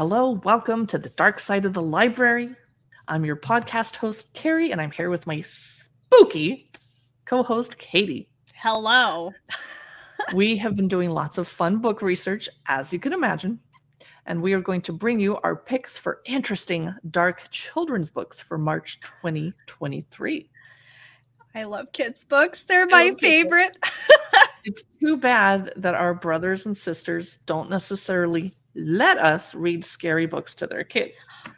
Hello, welcome to the dark side of the library. I'm your podcast host, Carrie, and I'm here with my spooky co host, Katie. Hello. we have been doing lots of fun book research, as you can imagine, and we are going to bring you our picks for interesting dark children's books for March 2023. I love kids' books, they're my favorite. it's too bad that our brothers and sisters don't necessarily let us read scary books to their kids.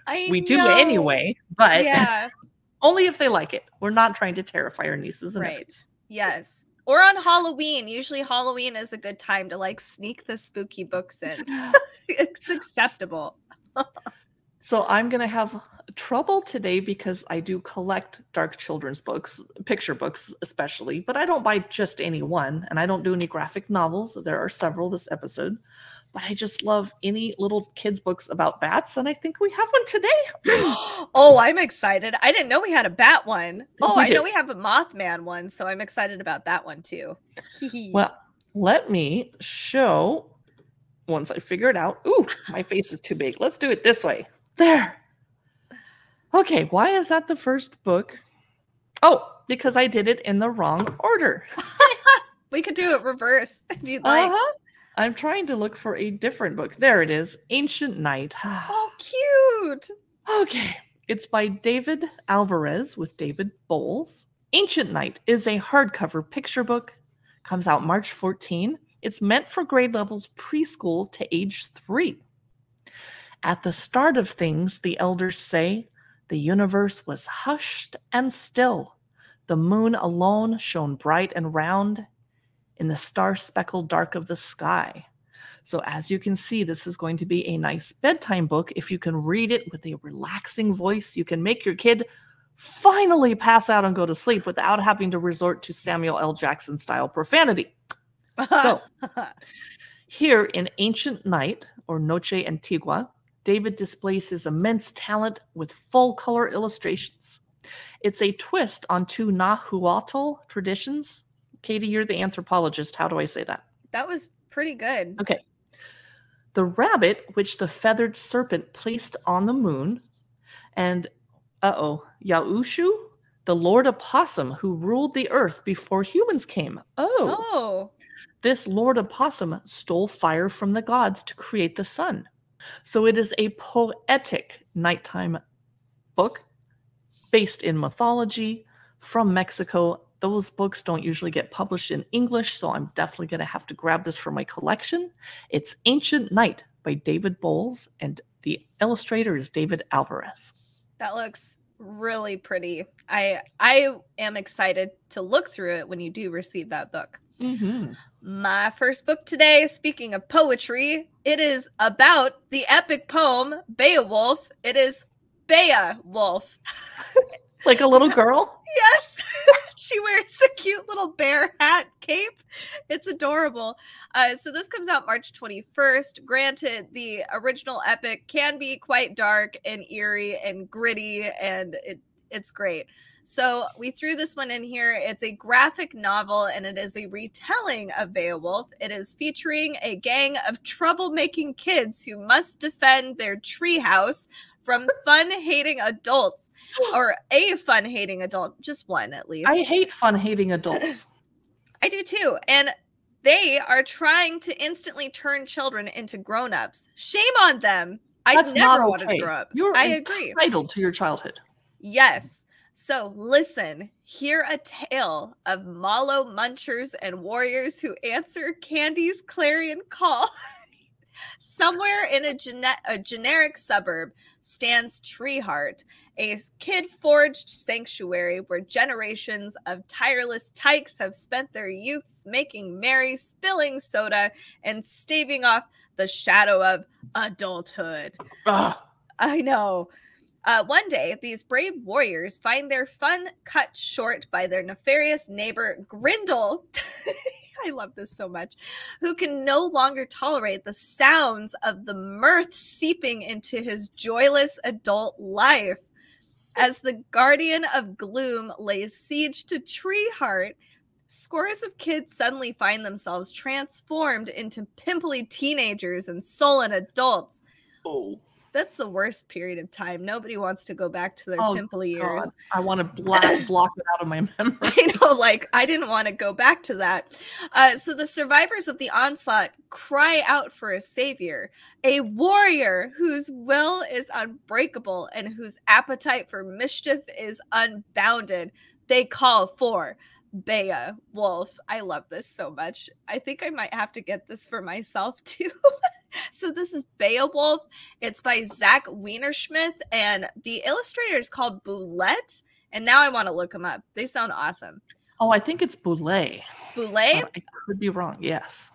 I we know. do anyway, but Yeah, only if they like it. We're not trying to terrify our nieces and right. nephews. Yes. Or on Halloween. Usually Halloween is a good time to like sneak the spooky books in. it's acceptable. So I'm gonna have trouble today because I do collect dark children's books, picture books especially, but I don't buy just any one, and I don't do any graphic novels. There are several this episode, but I just love any little kids books about bats, and I think we have one today. oh, I'm excited. I didn't know we had a bat one. Oh, We I know we have a Mothman one, so I'm excited about that one too. Well, let me show once I figure it out. Ooh, my face is too big. Let's do it this way. There. Okay, why is that the first book? Oh, because I did it in the wrong order. we could do it reverse if you'd like. Uh-huh. I'm trying to look for a different book. There it is Ancient Night. Oh, cute. okay. It's by David Alvarez with David Bowles. Ancient Night is a hardcover picture book. Comes out March 14. It's meant for grade levels preschool to age three. At the start of things, the elders say, the universe was hushed and still. The moon alone shone bright and round in the star speckled dark of the sky. So, as you can see, this is going to be a nice bedtime book. If you can read it with a relaxing voice, you can make your kid finally pass out and go to sleep without having to resort to Samuel L. Jackson style profanity. So, here in Ancient Night, or Noche Antigua, David displays his immense talent with full color illustrations. It's a twist on two Nahuatl traditions. Katie, you're the anthropologist. How do I say that? that was pretty good. Okay. The rabbit, which the feathered serpent placed on the moon, and uh oh, Yaushu, the Lord Opossum who ruled the earth before humans came. Oh, Oh, this Lord Opossum stole fire from the gods to create the sun. So it is a poetic nighttime book based in mythology from Mexico. Those books don't usually get published in English, so I'm definitely going to have to grab this for my collection. It's Ancient Night by David Bowles, and the illustrator is David Alvarez. that looks really pretty. I I am excited to look through it when you do receive that book. Mm-hmm. My first book today, speaking of poetry, it is about the epic poem Beowulf. It is Bea Wolf. Like a little girl. Yes, she wears a cute little bear hat cape. It's adorable. Uh, so this comes out March 21st. Granted, the original epic can be quite dark and eerie and gritty, and it, it's great. So we threw this one in here. It's a graphic novel and it is a retelling of Beowulf. It is featuring a gang of troublemaking kids who must defend their treehouse from fun-hating adults or a fun-hating adult, just one at least. I hate fun hating adults. I do too. And they are trying to instantly turn children into grown-ups. Shame on them. I That's never wanted to grow up. You're I agree. entitled to your childhood. Yes. So listen, hear a tale of mallow munchers and warriors who answer Candy's clarion call. Somewhere in a, gene- a generic suburb stands Treeheart, a kid forged sanctuary where generations of tireless tykes have spent their youths making merry, spilling soda, and staving off the shadow of adulthood. Ugh. I know. Uh, one day, these brave warriors find their fun cut short by their nefarious neighbor, Grindel. I love this so much. Who can no longer tolerate the sounds of the mirth seeping into his joyless adult life. As the guardian of gloom lays siege to Treeheart, scores of kids suddenly find themselves transformed into pimply teenagers and sullen adults. Oh. That's the worst period of time. Nobody wants to go back to their Oh, pimple years. God, I want to block block it out of my memory. I know, like I didn't want to go back to that. Uh, so the survivors of the onslaught cry out for a savior, a warrior whose will is unbreakable and whose appetite for mischief is unbounded. They call for Bea Wolf. I love this so much. I think I might have to get this for myself too. so this is Bea Wolf. It's by Zach Weinersmith, and the illustrator is called Boulette. And now I want to look them up. They sound awesome. Oh, I think it's Boulay. Boulette, I could be wrong. Yes.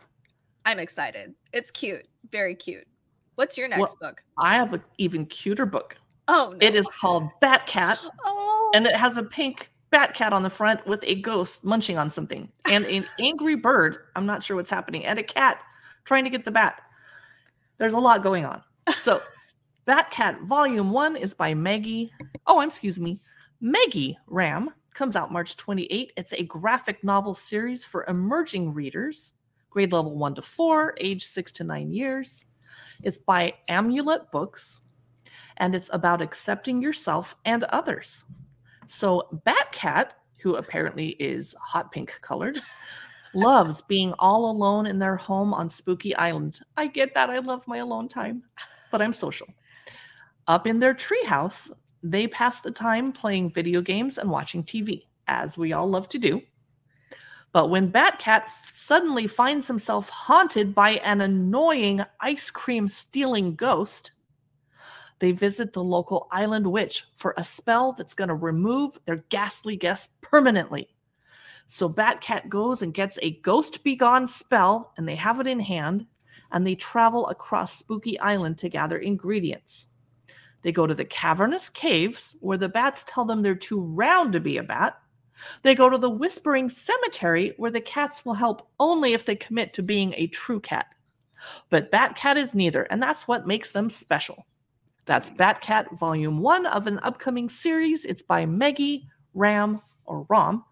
I'm excited. It's cute. Very cute. What's your next book? I have an even cuter book. Oh, no. It is called Bat Cat, Oh, and it has a pink bat cat on the front with a ghost munching on something and an angry bird. I'm not sure what's happening, and a cat trying to get the bat. There's a lot going on. So, Bat Cat Volume 1 is by Maggie. Oh, I'm excuse me. Meggie Ramm comes out March 28. It's a graphic novel series for emerging readers, grade level 1 to 4, age 6 to 9 years. It's by Amulet Books, and it's about accepting yourself and others. So, Batcat, who apparently is hot pink colored, loves being all alone in their home on Spooky Island. I get that. I love my alone time, but I'm social. Up in their treehouse, they pass the time playing video games and watching TV, as we all love to do. But when Batcat suddenly finds himself haunted by an annoying ice cream stealing ghost, they visit the local island witch for a spell that's going to remove their ghastly guest permanently. So Batcat goes and gets a ghost begone spell, and they have it in hand, and they travel across Spooky Island to gather ingredients. They go to the cavernous caves where the bats tell them they're too round to be a bat. They go to the whispering cemetery where the cats will help only if they commit to being a true cat. But Batcat is neither, and that's what makes them special. That's Batcat Volume 1 of an upcoming series. It's by Meggie Ramm or Rom,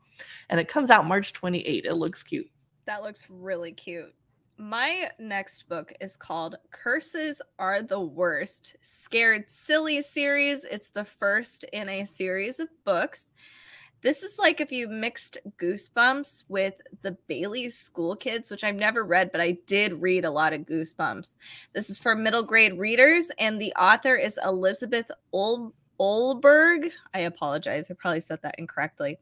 and it comes out March 28. It looks cute. that looks really cute. My next book is called Curses Are the Worst Scared Silly series. It's the first in a series of books. This is like if you mixed Goosebumps with the Bailey School Kids, which I've never read, but I did read a lot of Goosebumps. This is for middle grade readers, and the author is Elizabeth Ol- Olberg. I apologize, I probably said that incorrectly.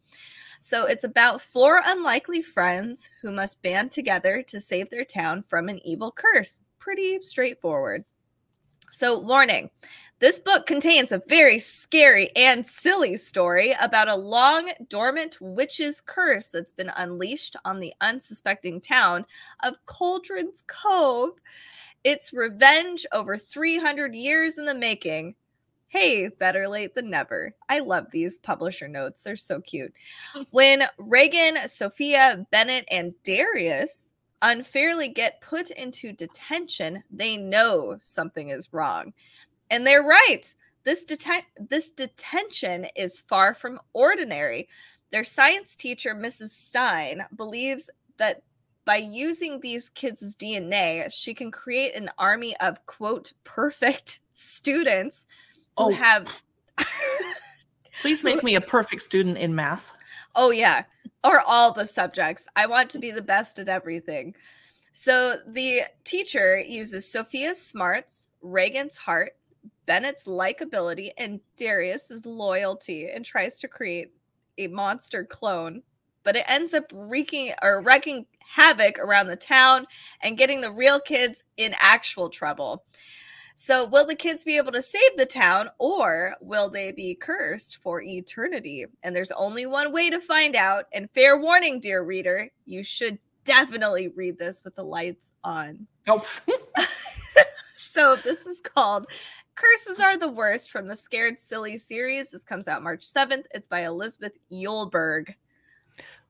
So it's about four unlikely friends who must band together to save their town from an evil curse. Pretty straightforward. So, warning this book contains a very scary and silly story about a long dormant witch's curse that's been unleashed on the unsuspecting town of Cauldron's Cove. It's revenge over 300 years in the making. Hey, better late than never. I love these publisher notes. They're so cute. When Reagan, Sophia, Bennett, and Darius unfairly get put into detention, they know something is wrong. And they're right. This deten- this detention is far from ordinary. Their science teacher, Mrs. Stein, believes that by using these kids' DNA, she can create an army of quote perfect students Oh. have Please make me a perfect student in math. Oh yeah, or all the subjects. I want to be the best at everything. So the teacher uses Sophia's smarts, Reagan's heart, Bennett's likability, and Darius's loyalty, and tries to create a monster clone. But it ends up wreaking or wrecking havoc around the town and getting the real kids in actual trouble. So, will the kids be able to save the town or will they be cursed for eternity? And there's only one way to find out. And fair warning, dear reader, you should definitely read this with the lights on. Oh, So, this is called Curses Are the Worst from the Scared Silly series. This comes out March 7th. It's by Elizabeth Eulberg.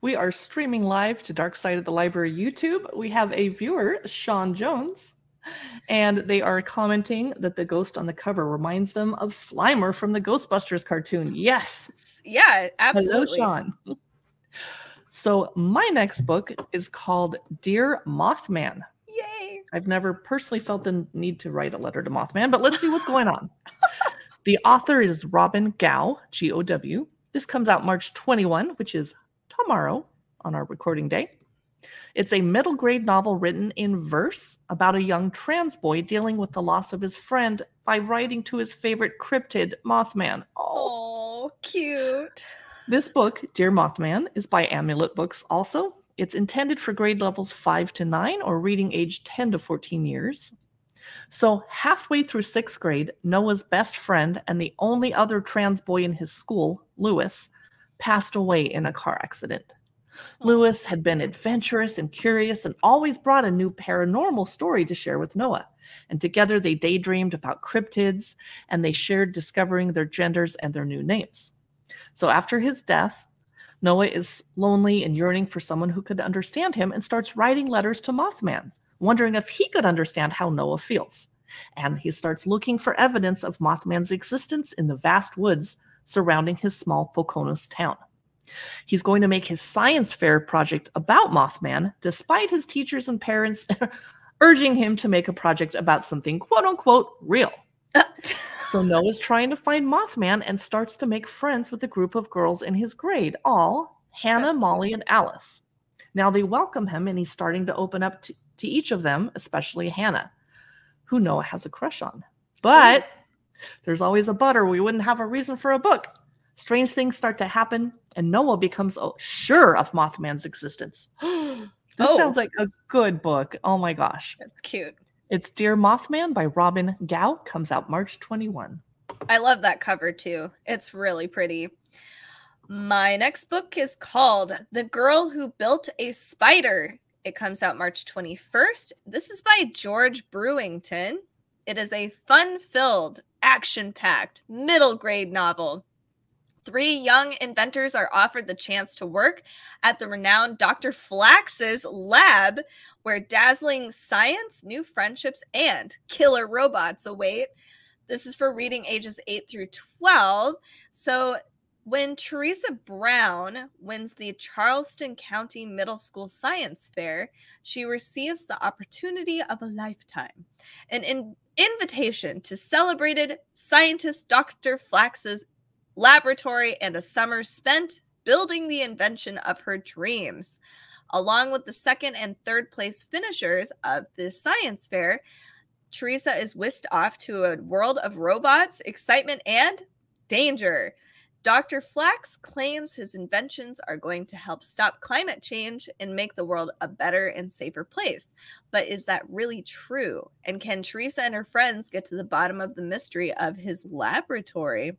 we are streaming live to Dark Side of the Library YouTube. We have a viewer, Sean Jones, and they are commenting that the ghost on the cover reminds them of Slimer from the Ghostbusters cartoon. Yes. Yeah, absolutely. Hello, Sean. So, my next book is called Dear Mothman. Yay. I've never personally felt the need to write a letter to Mothman, but let's see what's going on. the author is Robin Gow, G O W. This comes out March 21, which is tomorrow on our recording day. It's a middle grade novel written in verse about a young trans boy dealing with the loss of his friend by writing to his favorite cryptid, Mothman. Oh, cute. This book, Dear Mothman, is by Amulet Books also. It's intended for grade levels 5 to 9 or reading age 10 to 14 years. So, halfway through sixth grade, Noah's best friend and the only other trans boy in his school, Lewis, passed away in a car accident. Lewis had been adventurous and curious and always brought a new paranormal story to share with Noah. And together they daydreamed about cryptids and they shared discovering their genders and their new names. So after his death, Noah is lonely and yearning for someone who could understand him and starts writing letters to Mothman, wondering if he could understand how Noah feels. And he starts looking for evidence of Mothman's existence in the vast woods surrounding his small Poconos town. He's going to make his science fair project about Mothman, despite his teachers and parents urging him to make a project about something quote unquote real. so Noah's trying to find Mothman and starts to make friends with a group of girls in his grade, all Hannah, Molly, and Alice. Now they welcome him and he's starting to open up to, to each of them, especially Hannah, who Noah has a crush on. But there's always a but, or we wouldn't have a reason for a book. Strange things start to happen, and Noah becomes oh, sure of Mothman's existence. this oh. sounds like a good book. Oh my gosh. It's cute. It's Dear Mothman by Robin Gow. Comes out March 21. I love that cover too. It's really pretty. My next book is called The Girl Who Built a Spider. It comes out March 21st. This is by George Brewington. It is a fun filled, action packed, middle grade novel Three young inventors are offered the chance to work at the renowned Dr. Flax's lab, where dazzling science, new friendships, and killer robots await. This is for reading ages 8 through 12. So, when Teresa Brown wins the Charleston County Middle School Science Fair, she receives the opportunity of a lifetime an in- invitation to celebrated scientist Dr. Flax's laboratory, and a summer spent building the invention of her dreams. Along with the second and third place finishers of the science fair, Teresa is whisked off to a world of robots, excitement, and danger. Dr. Flax claims his inventions are going to help stop climate change and make the world a better and safer place. But is that really true? And can Teresa and her friends get to the bottom of the mystery of his laboratory?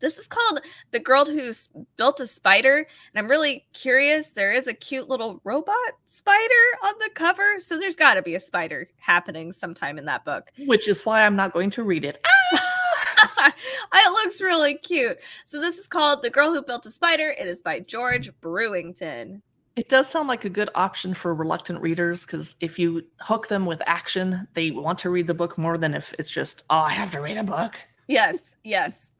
This is called The Girl Who Built a Spider. And I'm really curious. There is a cute little robot spider on the cover. So there's got to be a spider happening sometime in that book. Which is why I'm not going to read it. Ah! it looks really cute. So this is called The Girl Who Built a Spider. It is by George Brewington. It does sound like a good option for reluctant readers because if you hook them with action, they want to read the book more than if it's just, oh, I have to read a book. Yes, yes.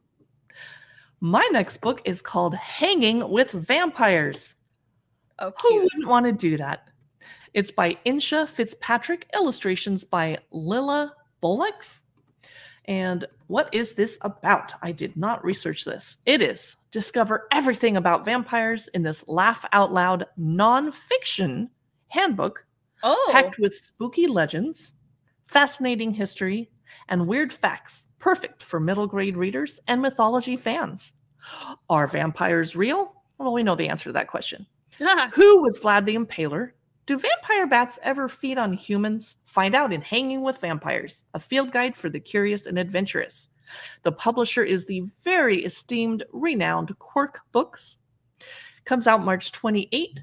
My next book is called Hanging with Vampires. Oh. Who wouldn't want to do that? It's by Insha Fitzpatrick, illustrations by Lila Bolex. And what is this about? I did not research this. It is discover everything about vampires in this laugh out loud nonfiction handbook oh. packed with spooky legends, fascinating history, and weird facts perfect for middle grade readers and mythology fans. Are vampires real? Well, we know the answer to that question. Who was Vlad the Impaler? Do vampire bats ever feed on humans? Find out in Hanging with Vampires, a field guide for the curious and adventurous. The publisher is the very esteemed, renowned Quirk Books. Comes out March 28.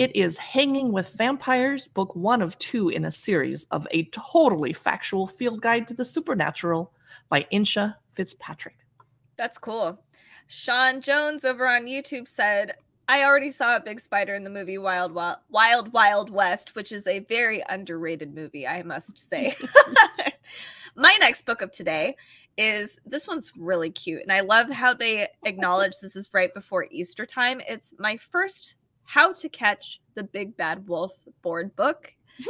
It is Hanging with Vampires, book one of two in a series of a totally factual field guide to the supernatural by Insha Fitzpatrick. That's cool. Sean Jones over on YouTube said, I already saw a big spider in the movie Wild Wild Wild, Wild West, which is a very underrated movie, I must say. My next book of today is this one's really cute, and I love how they acknowledge this is right before Easter time. It's my first How to Catch the Big Bad Wolf board book.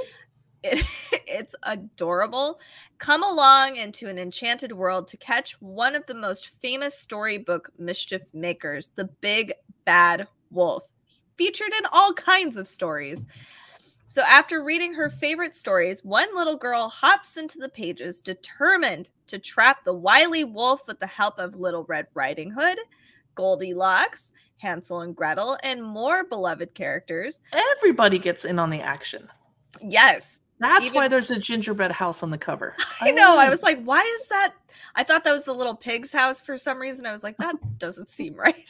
It, it's adorable. Come along into an enchanted world to catch one of the most famous storybook mischief makers, the Big Bad Wolf, featured in all kinds of stories. So, after reading her favorite stories, one little girl hops into the pages, determined to trap the wily wolf with the help of Little Red Riding Hood, Goldilocks, Hansel and Gretel, and more beloved characters. Everybody gets in on the action. Yes. That's Even, why there's a gingerbread house on the cover. I know. I oh. was like, why is that? I thought that was the little pig's house for some reason. I was like, that doesn't seem right.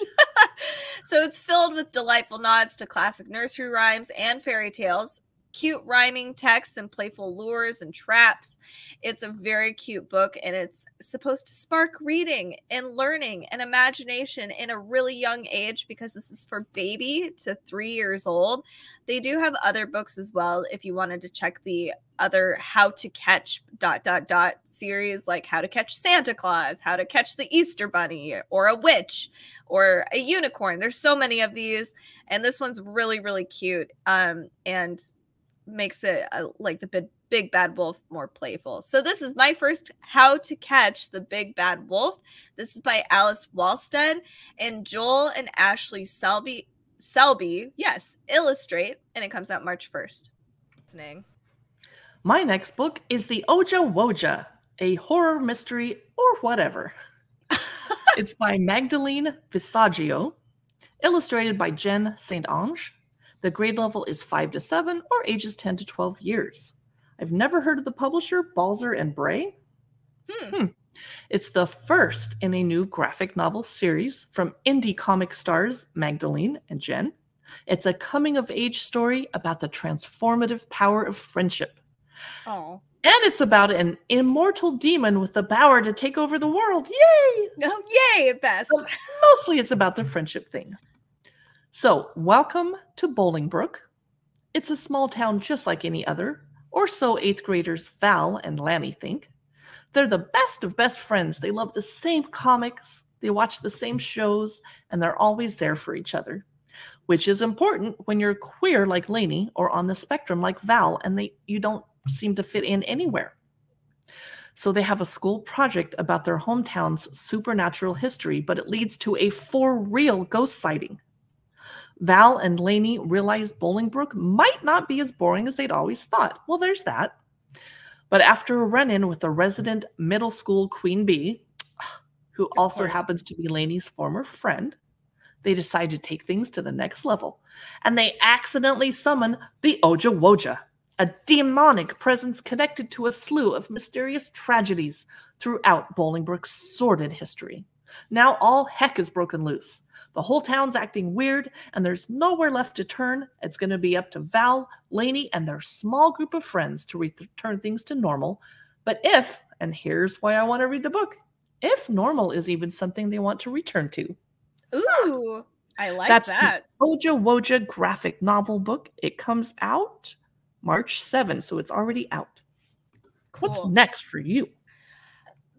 so it's filled with delightful nods to classic nursery rhymes and fairy tales cute rhyming texts and playful lures and traps. It's a very cute book and it's supposed to spark reading and learning and imagination in a really young age because this is for baby to three years old. They do have other books as well if you wanted to check the other how to catch dot dot dot series like how to catch Santa Claus, how to catch the Easter bunny or a witch or a unicorn. There's so many of these and this one's really really cute. Um and makes it uh, like the big, big bad wolf more playful. So this is my first How to Catch the Big Bad Wolf. This is by Alice Walstead and Joel and Ashley Selby. Selby, yes, illustrate, and it comes out March 1st. Listening. My next book is The Ojja-Wojja, a horror mystery or whatever. it's by Magdalene Visaggio, illustrated by Jenn St-Onge, the grade level is 5 to 7 or ages 10 to 12 years. I've never heard of the publisher Balzer and Bray. Hmm. Hmm. It's the first in a new graphic novel series from indie comic stars Magdalene and Jenn. It's a coming of age story about the transformative power of friendship. Oh. And it's about an immortal demon with the power to take over the world. Yay! Oh, yay, at best. But mostly it's about the friendship thing. So, welcome to Bolingbrook. It's a small town just like any other, or so eighth graders Val and Lanny think. They're the best of best friends. They love the same comics, they watch the same shows, and they're always there for each other, which is important when you're queer like Lainey or on the spectrum like Val and they you don't seem to fit in anywhere. So they have a school project about their hometown's supernatural history, but it leads to a for real ghost sighting. Val and Lainey realized Bolingbrook might not be as boring as they'd always thought. Well, there's that. But after a run in with the resident middle school queen bee, who of also course. happens to be Lainey's former friend, they decide to take things to the next level. And they accidentally summon the Ojja-Wojja, a demonic presence connected to a slew of mysterious tragedies throughout Bolingbrook's sordid history. Now all heck is broken loose. The whole town's acting weird, and there's nowhere left to turn. It's going to be up to Val, Lainey, and their small group of friends to return things to normal. But if, and here's why I want to read the book, if normal is even something they want to return to. Ooh, I like That's that. The Ojja-Wojja graphic novel book. It comes out March 7, so it's already out. Cool. What's next for you?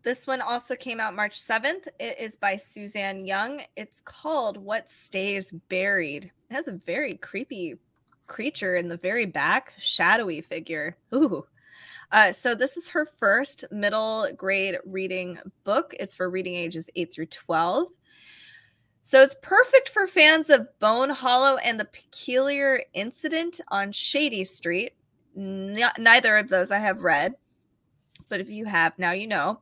This one also came out March 7th. It is by Suzanne Young. It's called What Stays Buried. It has a very creepy creature in the very back, shadowy figure. Ooh. Uh, so this is her first middle grade reading book. It's for reading ages 8 through 12. So it's perfect for fans of Bone Hollow and the Peculiar Incident on Shady Street. N- neither of those I have read but if you have, now you know.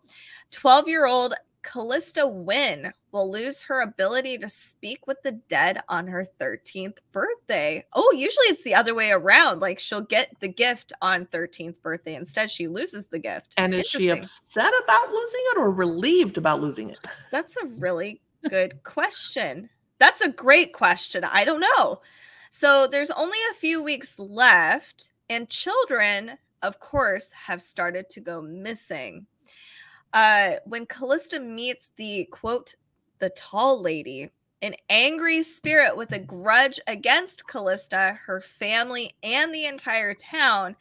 12 year old Callista Wynn will lose her ability to speak with the dead on her 13th birthday. Oh, usually it's the other way around. Like she'll get the gift on 13th birthday. Instead, she loses the gift. And is she upset about losing it or relieved about losing it? That's a really good question. That's a great question. I don't know. So there's only a few weeks left, and children of course, have started to go missing. Uh, when Callista meets the quote, the tall lady, an angry spirit with a grudge against Callista, her family, and the entire town,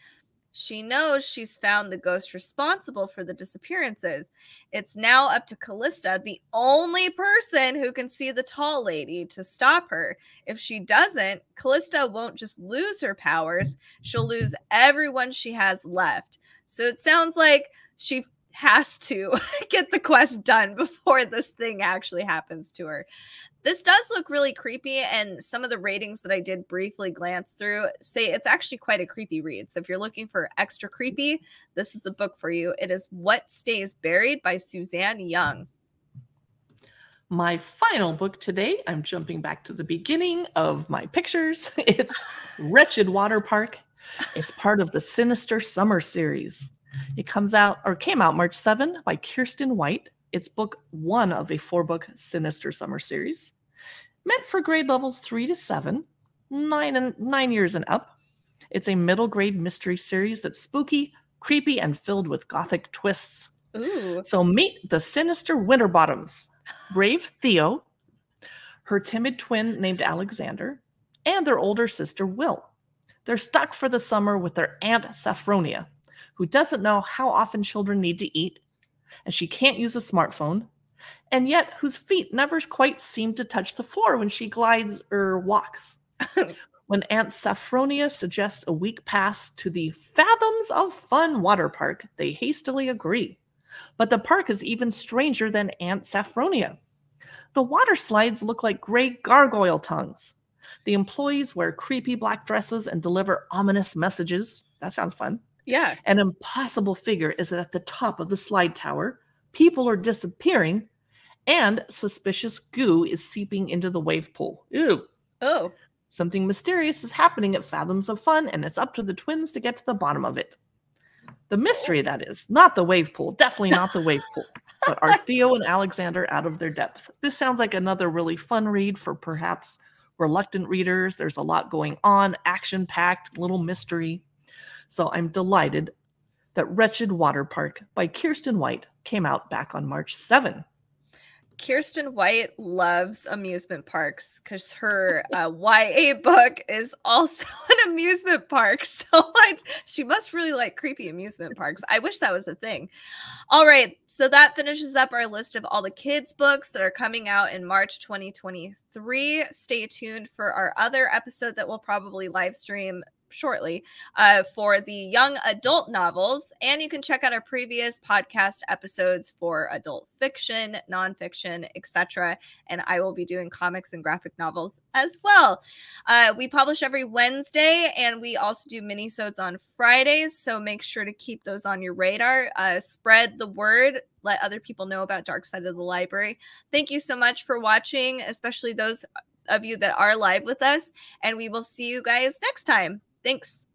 She knows she's found the ghost responsible for the disappearances. It's now up to Callista, the only person who can see the tall lady, to stop her. If she doesn't, Callista won't just lose her powers, she'll lose everyone she has left. So it sounds like she has to get the quest done before this thing actually happens to her. This does look really creepy, and some of the ratings that I did briefly glance through say it's actually quite a creepy read. So if you're looking for extra creepy, this is the book for you. It is What Stays Buried by Suzanne Young. My final book today, I'm jumping back to the beginning of my pictures. It's Wretched Water Park. It's part of the Sinister Summer series. It comes out or came out March 7 by Kiersten White. It's book one of a four book Sinister Summer series, meant for grade levels three to seven, nine and nine years and up. It's a middle grade mystery series that's spooky, creepy, and filled with gothic twists. Ooh. So meet the sinister Winterbottoms, brave Theo, her timid twin named Alexander, and their older sister Will. They're stuck for the summer with their aunt Saffronia, who doesn't know how often children need to eat, and she can't use a smartphone, and yet whose feet never quite seem to touch the floor when she glides or walks. when Aunt Saffronia suggests a week pass to the Fathoms of Fun water park, they hastily agree. But the park is even stranger than Aunt Saffronia. The water slides look like gray gargoyle tongues. The employees wear creepy black dresses and deliver ominous messages. That sounds fun. Yeah. An impossible figure is at the top of the slide tower. People are disappearing, and suspicious goo is seeping into the wave pool. Ew. Oh. Something mysterious is happening at Fathoms of Fun, and it's up to the twins to get to the bottom of it. The mystery, that is, not the wave pool, definitely not the wave pool, but are Theo and Alexander out of their depth? This sounds like another really fun read for perhaps reluctant readers. There's a lot going on, action packed, little mystery. So I'm delighted that Wretched Water Park by Kiersten White came out back on March 7. Kiersten White loves amusement parks because her uh, YA book is also an amusement park. So I, she must really like creepy amusement parks. I wish that was a thing. All right. So that finishes up our list of all the kids' books that are coming out in March 2023. Stay tuned for our other episode that we'll probably live stream shortly uh, for the young adult novels. And you can check out our previous podcast episodes for adult fiction, nonfiction, etc. And I will be doing comics and graphic novels as well. Uh, we publish every Wednesday, and we also do minisodes on Fridays. So make sure to keep those on your radar. Uh, spread the word. Let other people know about Dark Side of the Library. Thank you so much for watching, especially those of you that are live with us. And we will see you guys next time. Thanks.